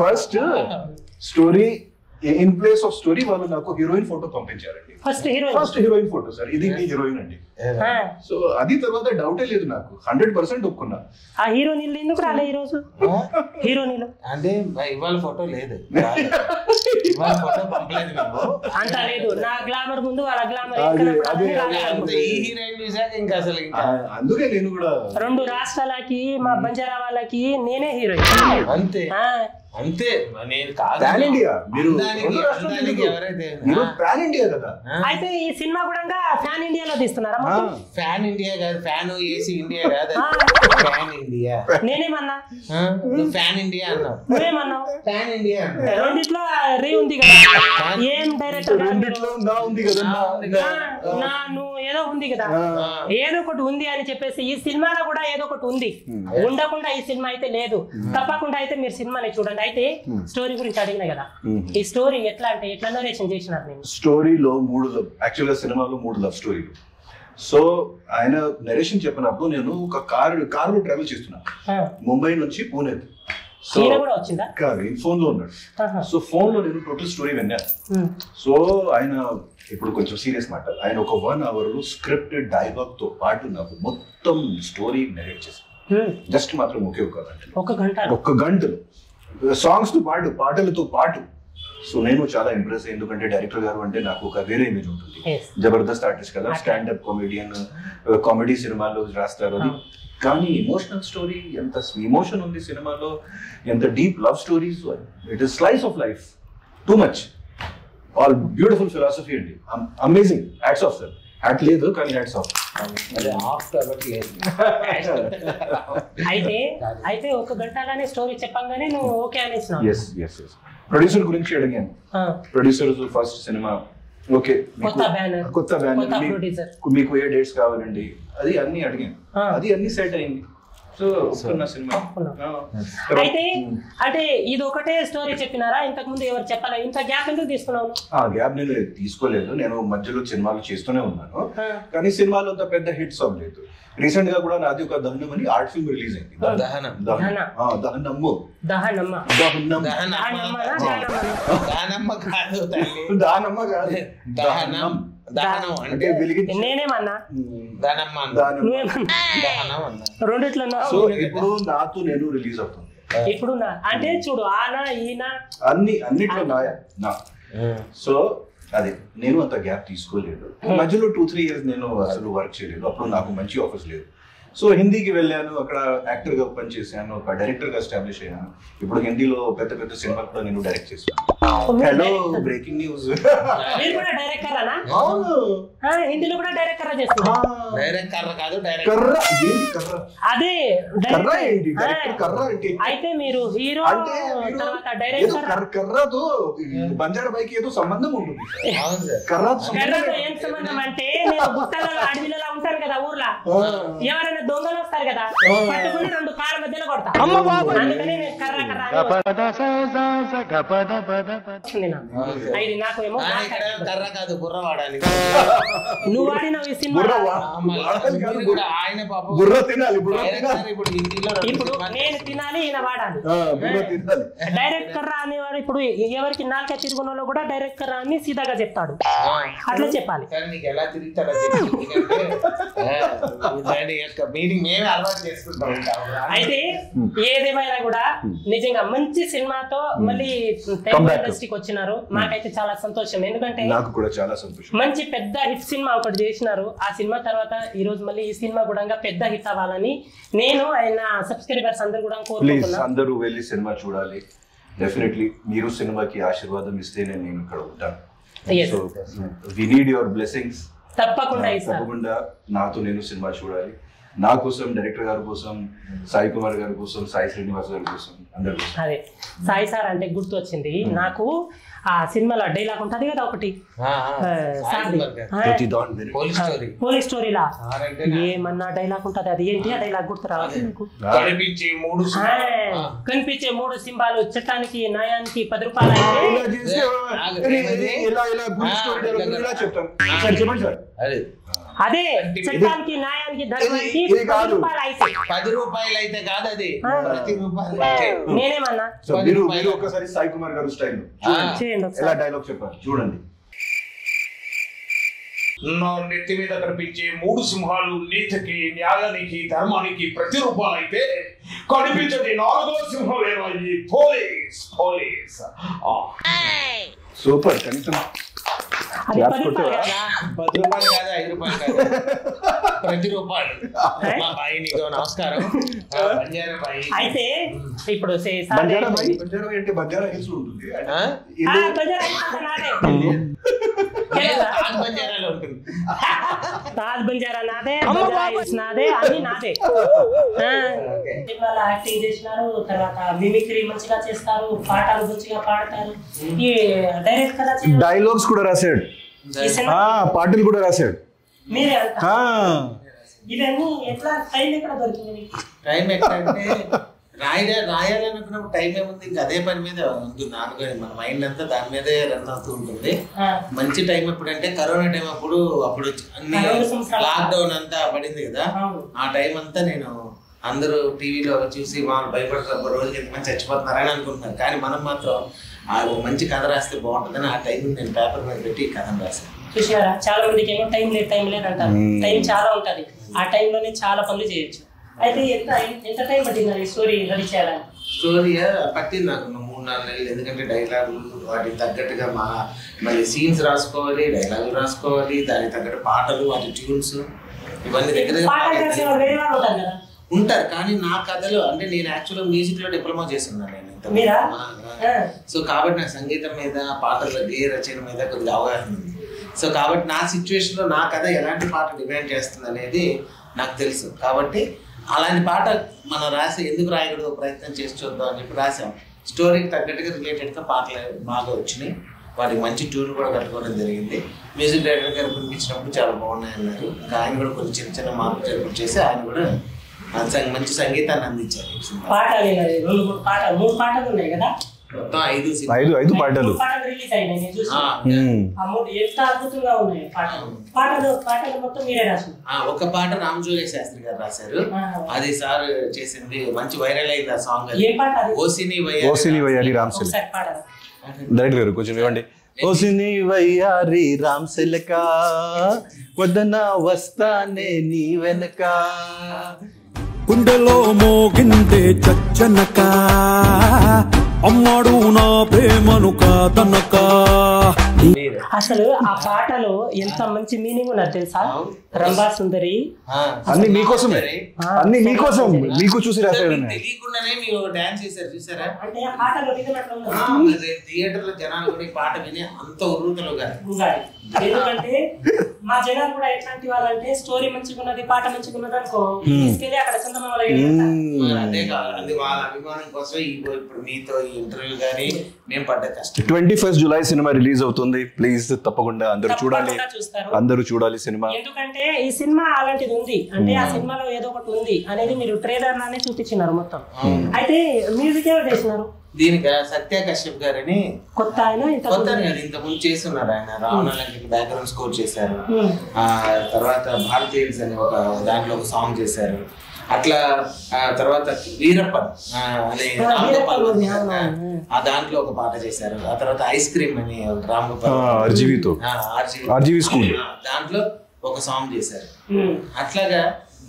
First story in place of story వాళ్ళు నాకు heroine photo పంపించారండి. First heroine first heroine photo sir ఇది మీ హీరోయిన్ అండి. సో అది తర్వాత డౌటే లేదు నాకు. హండ్రెడ్ పర్సెంట్ ఒప్పుకున్నా. ఆ హీరో నీళ్ళు ఎందుకు రాలే ఈ రోజు? హీరో నీళ్ళు అంటే ఇవాళ ఫోటో లేదు. ఇవాళ ఫోటో పంపలేదు అంత లేదు. నా గ్లామర్ ముందు వాళ్ళ గ్లామర్ ఈ హీరోయిన్ చూసాక ఇంకా అసలు ఇంకా. అందుకే నేను కూడా రెండు రాష్ట్రాలకి మా బంజారా వాళ్ళకి నేనే హీరోయిన్ అంతే. అంతే. నేను కాదు. ఇండియా. మీరు అయితే ఈ సినిమా కూడా ఫ్యాన్ ఇండియాలో తీస్తున్నారా? ఫ్యాన్ ఇండియా కాదు ఫ్యాన్ ఏసీ ఇండియా కాదు. Fan India. నేనేమన్నా? ఫ్యాన్ ఇండియా అన్నావు. నువ్వేమన్నావు? ఫ్యాన్ ఇండియా రెండిట్లో రే ఉంది కదా. ఏం డైరెక్టర్? రెండిట్లో నా ఉంది కదా నా- నా ఆ, నా నువ్వు ఏదో ఉంది కదా. ఏదో ఒకటి ఉంది అని చెప్పేసి ఈ సినిమాలో కూడా ఏదో ఒకటి ఉంది. ఉండకుండా ఈ సినిమా అయితే లేదు. తప్పకుండా అయితే మీరు సినిమాని చూడండి. అయితే స్టోరీ గురించి అడిగిన కదా. ఈ స్టోరీ ఎట్లా అంటే ఎట్లా నరేషన్ చేసినారు నేను స్టోరీలో మూడు యాక్చువల్గా సినిమాలో మూడు లవ్ స్టోరీలు సో ఆయన నరేషన్ చెప్పినప్పుడు నేను ఒక కారు కారులో ట్రావెల్ చేస్తున్నా. ముంబై నుంచి పూణే. సో కాదు ఫోన్లో ఉన్నాడు. సో ఫోన్లో నేను టోటల్ స్టోరీ విన్నాను. సో ఆయన ఇప్పుడు కొంచెం సీరియస్ మాట ఆయన ఒక వన్ అవర్ స్క్రిప్ట్ డైలాగ్తో పాటు నాకు మొత్తం స్టోరీ నెరేట్ Hmm. జస్ట్ మాత్రం ఒకే ఒక గంట. ఒక గంట. ఒక్క గంటలు సాంగ్స్తో పాటు పాటలతో పాటు. సో నేను చాలా ఇంప్రెస్ ఎందుకంటే డైరెక్టర్ గారు అంటే నాకు ఒక వేరే ఇమేజ్ ఉంటుంది. జబర్దస్త్ ఆర్టిస్ట్ కదా స్టాండప్ కామెడియన్ కామెడీ సినిమాలో రాస్తారు అది. కానీ ఎమోషనల్ స్టోరీ ఎంత ఇమోషన్ ఉంది సినిమాలో ఎంత deep love stories it is slice of life too much all beautiful philosophy అండి. Amazing. Hats off sir hat లేదు కానీ హ్యాట్స్ ఆఫ్ అయితే అయితే ఒక గంటగానే స్టోరీ చెప్పంగానే నువ్వు ఓకే అనేసినావు. ఎస్ ఎస్ ఎస్ ప్రొడ్యూసర్ గురించి అడిగాను. ప్రొడ్యూసర్ ఫస్ట్ సినిమా ఓకే కొత్త బ్యానర్ కొత్త producer. మీకు ఏ డేట్స్ కావాలండి? అది అన్ని అడిగాను. అది అన్ని సెట్ అయింది. ఒప్పుకున్న సినిమా. అయితే అంటే ఇది ఒకటే స్టోరీ చెప్పినారా? ఇంతకు ముందు ఎవరు చెప్పాలా? ఇంత గ్యాప్ ఎందుకు తీసుకున్నావు? ఆ గ్యాప్ నేను తీసుకోలేదు. నేను మధ్యలో సినిమాలు చేస్తూనే ఉన్నాను. కానీ సినిమాలో అంత పెద్ద హిట్స్ అవ్వలేదు. రీసెంట్గా కూడా నాది ఒక దహనం అని ఆర్ట్ ఫిల్మ్ రిలీజ్ అయింది. దహనం. దహనం. ఆ, దహనమ్ము. దహనమ్మ. కాదు. దహనం. దహనం. అంటే వెలిగించి నేనేమన్నా? రెండిట్లో సో ఇప్పుడు నాతో నేను రిలీజ్ అవుతుంది ఇప్పుడు నా అంటే చూడు ఆన ఈయన అన్ని అన్నిట్లో నా. నా సో అదే నేను అంత గ్యాప్ తీసుకోలేదు. మధ్యలో టూ త్రీ ఇయర్స్ నేను అసలు వర్క్ చేయలేదు. అప్పుడు నాకు మంచి ఆఫర్స్ లేదు. సో హిందీకి వెళ్ళాను అక్కడ యాక్టర్గా పనిచేశాను ఒక డైరెక్టర్గా ఎస్టాబ్లిష్ అయ్యాను. ఇప్పుడు హిందీలో పెద్ద పెద్ద సినిమాలు కూడా నేను డైరెక్ట్ చేశాను హలో బ్రేకింగ్ న్యూస్ మీరు కూడా డైరెక్టర్ అనా? అవును. ఆ, హిందీలో కూడా డైరెక్టర్ డైరెక్ట్ కర్ర కాదు డైరెక్ట్ కర్ర కర్ర? అదే కర్ర ఏంటి? డైరెక్టర్ డైరెక్టర్ కర్ర ఏంటి? అయితే మీరు హీరో తర్వాత డైరెక్టర్ కర్రతో బంజారా బైక్ ఏదో సంబంధం ఉంటుంది. కర్రతో ఏం సంబంధం అంటే నేను గుట్టలలో అడవిలలో ఉంటాను కదా ఊర్లో. ఎవరైనా దొంగలు వస్తారు కదా పట్టుకుని రెండు కాళ్ళ మధ్యలో కొడతా. అందుకని నేను కర్ర కర్ర అని వచ్చింది నాకు. ఇది నాకు ఏమో కర్ర కాదు గుర్ర వాడాలి. నువ్వు వాడిన ఈ సినిమా. బుర్ర ఆ, వా- మళ్ళీ వాడాలి కాదు, మీరు కూడా ఆయన పాపం బుర్ర తినాలి బుర్ర డైరెక్టర్ ఇప్పుడు హిందీలో రెండు ఇప్పుడు సినిమాలు నేను తినాలి ఈయన వాడాలి. ఆ, బుర్ర తినాలి. డైరెక్ట్ కర్ర అనేవాడు ఇప్పుడు ఎవరికి నాలుక తిరుగున వాళ్ళు కూడా డైరెక్ట్ కర్ర అని సీదాగా చెప్తాడు. ఆ. అట్లా చెప్పాలి. సరే నీకు ఎలా తిరుగుతారో చెప్పు. ఎందుకంటే, ఆ, దాని యొక్క మీనింగ్ మేమే అలవాటు చేసుకుంటాం. అయితే ఏదేమైనా కూడా నిజంగా మంచి సినిమాతో మళ్ళీ తెలుగు. ఇండస్ట్రీకి వచ్చినారు. మాకైతే చాలా సంతోషం. ఎందుకంటే నాకు కూడా చాలా సంతోషం. మంచి పెద్ద హిట్ సినిమా ఒకటి చేసినారు. ఆ సినిమా తర్వాత ఈ రోజు మళ్ళీ ఈ సినిమా కూడా పెద్ద హిట్ అవ్వాలని నేను ఆయన సబ్స్క్రైబర్స్ అందరు కూడా ప్లీజ్ కోరుకుంటున్నా. అందరూ వెళ్ళి సినిమా చూడాలి. డెఫినెట్లీ మీరు సినిమాకి ఆశీర్వాదం ఇస్తేనే నేను ఇక్కడ ఉంటాను. So we need your blessings తప్పకుండా ఇస్తారు తప్పకుండా నాతో నేను సినిమా చూడాలి. నా కోసం డైరెక్టర్ గారి కోసం సాయి కుమార్ గారి కోసం సాయి శ్రీనివాస్ గారి కోసం అందరి కోసం. అదే. సాయి సార్ అంటే గుర్తు వచ్చింది నాకు ఆ సినిమాలో డైలాగ్ ఉంటది కదా ఒకటి. Police story. పోలీస్ స్టోరీలా? ఏమన్నా డైలాగ్ ఉంటది? అది ఏంటి ఆ డైలాగ్ గుర్తు రావాలి నాకు? కనిపించి మూడు సింబాలు చట్టానికి న్యాయానికి పది రూపాయలు చెప్పండి సార్. అదే చట్టానికి న్యాయానికి ధర్మానికి. పది రూపాయలు అయితే కాదు అది. ప్రతి రూపాయలు. నేనేమన్నా? మీరు మీరు ఒక్కసారి సాయి కుమార్ గారు స్టైల్. చేయండి ఎలా ఒకసారి డైలాగ్ చెప్పారు? చూడండి. నా నెత్తి మీద కనిపించే మూడు సింహాలు నీతికి న్యాయానికి ధర్మానికి ప్రతిరూపాలైతే కనిపించని నాలుగో సింహం ఏమో ఈ పోలీస్. పోలీస్. సూపర్ కనీసం ప్రతి రూపాయలు. నమస్కారం. ఆ, బంజారా బాయి. అయితే ఇప్పుడు తాజ్ బంజారా నాదే నాదే అన్ని నాదే. యాక్టింగ్ చేసినారు? తర్వాత మిమిక్రీ మంచిగా చేస్తారు పాటలు మంచిగా పాడతారు. ఈ డైరెక్ట్ కదా. డైలాగ్స్ కూడా రాశాడు. పాటలు కూడా రాశాడు. టైం ఎక్కడ దొరికింది మీకు? టైం ఎక్కడంటే రాయలే రాయాలనుకున్నప్పుడు టైం ఏముంది? ఇంకా అదే పని మీద ఉంటుంది అనుకోని మన మైండ్ అంతా దాని మీదే రన్ అవుతూ ఉంటుంది. మంచి టైం ఎప్పుడంటే కరోనా టైం అప్పుడు అప్పుడు అన్ని. లాక్డౌన్ అంతా పడింది కదా. ఆ టైం అంతా నేను అందరూ టీవీలో చూసి వాళ్ళు భయపడతారు రోజుకి ఎంతమంది చచ్చిపోతున్నారని అనుకుంటున్నారు. కానీ మనం మాత్రం ఆ మంచి కథ రాస్తే బాగుంటుందని ఆ టైం నేను పేపర్ మీద పెట్టి ఈ కథను రాశాను. చూసారా చాలా మందికి ఏమో టైం లేదు టైం లేదు అంటారు. టైం చాలా ఉంటది. ఆ టైంలోనే చాలా పనులు చేయొచ్చు. అయితే ఎంత ఎంత టైం పట్టింది స్టోరీ రెడీ చేయాలని? స్టోరీ పట్టింది నాకు మూడు నాలుగు నెలలు. ఎందుకంటే డైలాగులు వాటికి తగ్గట్టుగా మా మళ్ళీ సీన్స్ రాసుకోవాలి డైలాగులు రాసుకోవాలి దానికి తగ్గట్టు పాటలు వాటి ట్యూన్స్ ఇవన్నీ దగ్గర ఉంటారు. కానీ నా కథలో అంటే నేను యాక్చువల్గా మ్యూజిక్లో డిప్లొమా చేస్తున్నాను నేను. సో కాబట్టి నా సంగీతం మీద పాటల ఏ రచన మీద కొద్దిగా అవగాహన ఉంది. సో కాబట్టి నా సిచ్యువేషన్లో నా కథ ఎలాంటి పాట డిమాండ్ చేస్తుంది అనేది నాకు తెలుసు. కాబట్టి అలాంటి పాట మనం రాసి ఎందుకు రాయకూడదు? ప్రయత్నం చేసి చూద్దాం అని చెప్పి రాసాం స్టోరీకి తగ్గట్టుగా రిలేటెడ్గా పాటలు బాగా వచ్చినాయి. వాటికి మంచి ట్యూన్ కూడా కట్టుకోవడం జరిగింది. మ్యూజిక్ డైరెక్టర్ గారు వినిపించినప్పుడు చాలా బాగున్నాయి అన్నారు ఇంకా ఆయన కూడా కొన్ని చిన్న చిన్న మార్పులు చేర్పులు చేసి ఆయన కూడా మంచి సంగీతాన్ని అందించారు. ఈ సినిమా. పాట లేదు రెండు మూడు పాట మూడు పాటలు ఉన్నాయి కదా? మొత్తం ఐదు ఐదు ఐదు పాటలు. పాటలు రిలీజ్ అయినాయి ఎంత అద్భుతంగా ఉన్నాయి పాటలు. పాటలు పాటలు మొత్తం మీరే ఒక పాట రామజోగే శాస్త్రి గారు రాశారు. అది సార్ చేసింది మంచి వైరల్ అయింది ఆ సాంగ్ అది. ఏ పాట అది? ఓసిని ఓసిని రామ్సిల్ ఒకసారి పాడరా డైరెక్ట్ గారు కొంచెం ఇవ్వండి. ఓసిని వయ్యారి రామ్సిలక వద్దన వస్తానే నీ వెనక. గుండెలో మోగిందే చచ్చనక. అమ్మాడు నా ప్రేమను కాదనక అసలు ఆ పాటలో ఎంత మంచి మీనింగ్ ఉన్నది తెలుసా? రంభా సుందరి. అన్ని మీకోసమే. అన్ని మీకోసం మీకు చూసి మీకు తెలియకుండానే మీరు డాన్స్ చేశారు చూసారా? అంటే ఆ పాటలో థియేటర్లో జనాలు కూడా ఈ పాట విని అంత ఉర్రూతలుగా గుంగాడి ఎందుకంటే మా జనాలు కూడా ఎట్లాంటి వాళ్ళంటే స్టోరీ మంచిగా ఉన్నది పాట మంచిగా ఉన్నది అనుకో తీసుకెళ్ళి అక్కడ చందమామ అదే కాదు. అది వాళ్ళ అభిమానం కోసం ఇప్పుడు మీతో ఈ ఇంటర్వ్యూ కానీ మేము పడ్డ కష్టం. Twenty first July cinema release అవుతుంది. ప్లీజ్ తప్పకుండా అందరూ చూడాలి. అందరూ చూడాలి సినిమా. ఎందుకంటే ఈ సినిమా అలాంటిది ఉంది. అంటే ఆ సినిమాలో ఏదో ఒకటి ఉంది అనేది మీరు ట్రైలర్ లానే చూపించినారు మొత్తం. అయితే మ్యూజిక్ ఎవరు చేసినారు? దీనికి సత్య కశ్యప్ గారని కొత్త ఆయన ఇంత కొత్త కాదు ఇంత ముందు చేస్తున్నారు ఆయన. రావణాలంకి బ్యాక్గ్రౌండ్ స్కోర్ చేశారు. ఉమ్. ఆ తర్వాత భారతీయన్స్ అని ఒక దాంట్లో ఒక సాంగ్ చేశారు. అట్లా ఆ తర్వాత వీరప్పన్ ఆ, అనే దాంట్లో ఒక పాట చేశారు ఆ తర్వాత ఐస్ క్రీమ్ అని ఒక రామ్ గోపాల్ ఆ, ఆర్జీవీతో. ఆర్జీవీ. స్కూల్. దాంట్లో ఒక సాంగ్ చేశారు. అట్లాగా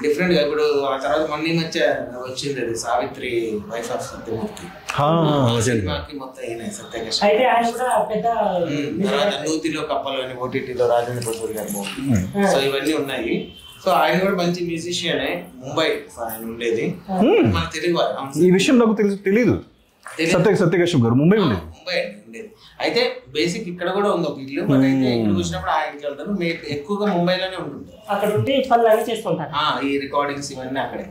డిఫరెంట్గా ఇప్పుడు ఆ తర్వాత మొన్న మధ్య వచ్చింది అది సావిత్రి వైఫ్ ఆఫ్ సత్యమూర్తి. సినిమాకి మొత్తం ఈయన సత్యకృష్ణ తర్వాత నూతిలో కప్పలు అని ఓటీటీలో రాజేంద్ర ప్రసాద్ గారి మూవీ సో ఇవన్నీ ఉన్నాయి సో ఆయన కూడా మంచి మ్యూజిషియన్ ముంబై. ఆయన ఉండేది. మన తెలుగు ఈ విషయం నాకు తెలుసు తెలీదు. తెలీదు. సత్య సత్యకశ్యప్ గారు ముంబై ఉండేది. ముంబై ఉండేది. అయితే బేసిక్ ఇక్కడ కూడా ఉంది ఒక ఇల్లు బట్ అయితే ఇక్కడ చూసినప్పుడు ఆ ఉంటారు మేము ఎక్కువగా ముంబైలోనే ఉంటుంటాం అక్కడ ఉండి పనులన్నీ చేస్తుంటారు. ఆ, ఈ రికార్డింగ్స్ ఇవన్నీ అక్కడే.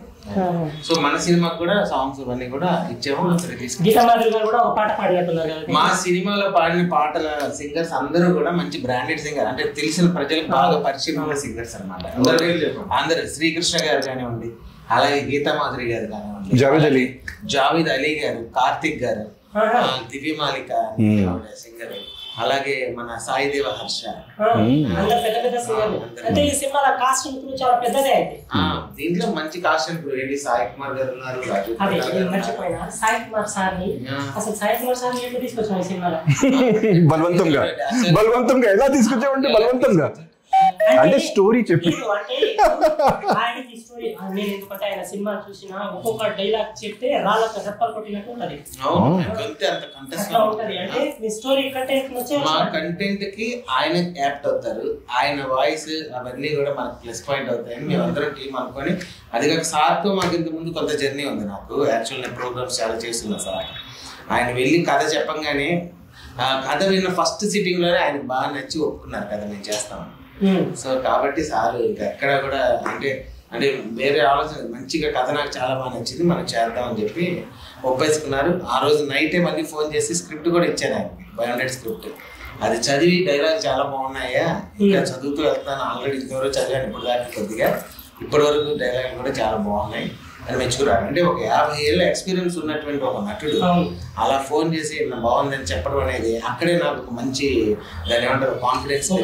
సో మన సినిమాకి కూడా సాంగ్స్ ఇవన్నీ కూడా ఇచ్చాము అక్కడ తీసుకు గీతా మాధురి గారు కూడా ఒక పాట పాడినట్టున్నారు కదా మా సినిమాలో పాడిన పాటల సింగర్స్ అందరూ కూడా మంచి బ్రాండెడ్ సింగర్ అంటే తెలిసిన ప్రజలకు బాగా పరిచయం ఉన్న సింగర్స్ అనమాట అందరూ శ్రీకృష్ణ గారు కానివ్వండి అలాగే గీతా మాధురి గారు కానివ్వండి జావేద్ అలీ. జావేద్ అలీ గారు కార్తిక్ గారు దివ్య మాలిక. సింగర్ అలాగే మన సాయిదేవ హర్ష. పెద్ద పెద్ద సినిమాలు. అంటే ఈ సినిమాల కూడా చాలా పెద్దదే దీంట్లో మంచి కాస్ట్యూమ్ ఏంటి? సాయి కుమార్ గారు ఉన్నారు సాయి కుమార్ సార్ని ఆ. అసలు సాయి కుమార్ సార్ని ఎందుకు తీసుకొచ్చాం ఈ సినిమాలో? బలవంతంగా. బలవంతంగా. ఎలా తీసుకొచ్చావంటే బలవంతంగా. అంటే చెప్పి. ఆయనకి స్టోరీ నేను ఎందుకంటే ఆయన సినిమా చూసిన ఒక్కొక్క డైలాగ్ చెప్తే కొట్టినట్టు ఉంటది. అట్లా ఉంటది. అంటే మీ స్టోరీ కంటెంట్ వచ్చే మా కంటెంట్కి ఆయన యాప్ట్ అవుతారు. ఆయన వాయిస్ అవన్నీ కూడా మనకు ప్లస్ పాయింట్ అవుతాయని మేము అందరం టీం అనుకొని అది కాక సార్తో మాకు ఇంత ముందు కొంత జర్నీ ఉంది నాకు. యాక్చువల్ నేను ప్రోగ్రామ్స్ చాలా చేస్తున్నా సార్. ఆయన వెళ్ళి కథ చెప్పంగానే ఆ కథ విన్న ఫస్ట్ సిట్టింగ్లోనే ఆయనకు బాగా నచ్చి ఒప్పుకున్నారు. కథ మేము చేస్తాం సో కాబట్టి సార్ ఇంకా ఎక్కడ కూడా అంటే అంటే వేరే ఆలోచన మంచిగా కథ నాకు చాలా బాగా నచ్చింది మనం చేద్దాం అని చెప్పి ఒప్పేసుకున్నారు. ఆ రోజు నైటే మళ్ళీ ఫోన్ చేసి స్క్రిప్ట్ కూడా ఇచ్చాను ఆయనకి బయోడెట్ స్క్రిప్ట్ అది చదివి డైలాగ్ చాలా బాగున్నాయా? ఇంకా చదువుతూ వెళ్తాను ఆల్రెడీ ఇంతవరకు చదివాను ఇప్పుడు దాకా కొద్దిగా. ఇప్పటి వరకు డైలాగ్ కూడా చాలా బాగున్నాయి. అని మెచ్చుకున్నాను అంటే ఒక యాభై ఏళ్ళ ఎక్స్పీరియన్స్ ఉన్నటువంటి ఒక నటుడు. అలా ఫోన్ చేసి "నా బాగుందని చెప్పడం అనేది అక్కడే నాకు ఒక మంచి దాని ఏమంటారు కాన్ఫిడెన్స్ ఒక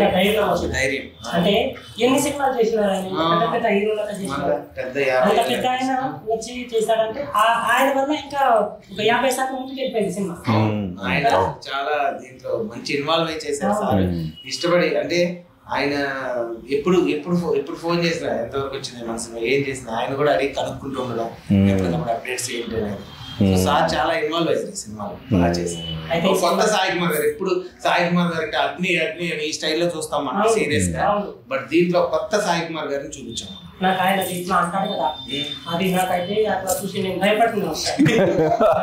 ధైర్యం అంటే ఎన్ని సినిమాలు చేసినారు ఆయన. పెద్ద పెద్ద వచ్చి చేశాడంటే వల్ల ఇంకా ఒక యాభై శాతం ముందుకు వెళ్ళిపోయింది సినిమా. ఆయన చాలా దీంట్లో మంచి ఇన్వాల్వ్ అయి చేశారు సార్. ఇష్టపడి అంటే ఆయన ఎప్పుడు ఎప్పుడు ఎప్పుడు ఫోన్ చేసినా ఎంతవరకు వచ్చింది మనసు ఏం చేసినా ఆయన కూడా అడిగి కనుక్కుంటూ ఉండడం ఎప్పటికప్పుడు అప్డేట్స్ ఏంటి అనేది. సో సార్ చాలా ఇన్వాల్వ్ అయ్యారు ఈ సినిమాలో. అయితే ఒక కొత్త సాయి కుమార్ గారు ఇప్పుడు సాయి కుమార్ గారు అంటే అగ్ని అగ్ని అని ఈ స్టైల్లో చూస్తాం మనం. సీరియస్గా. బట్ దీంట్లో కొత్త సాయి కుమార్ గారిని చూపించాం. నాకు ఆయన ఇట్లా అంటాడు కదా. అది నాకైతే అట్లా చూసి నేను భయపడుతున్నాను.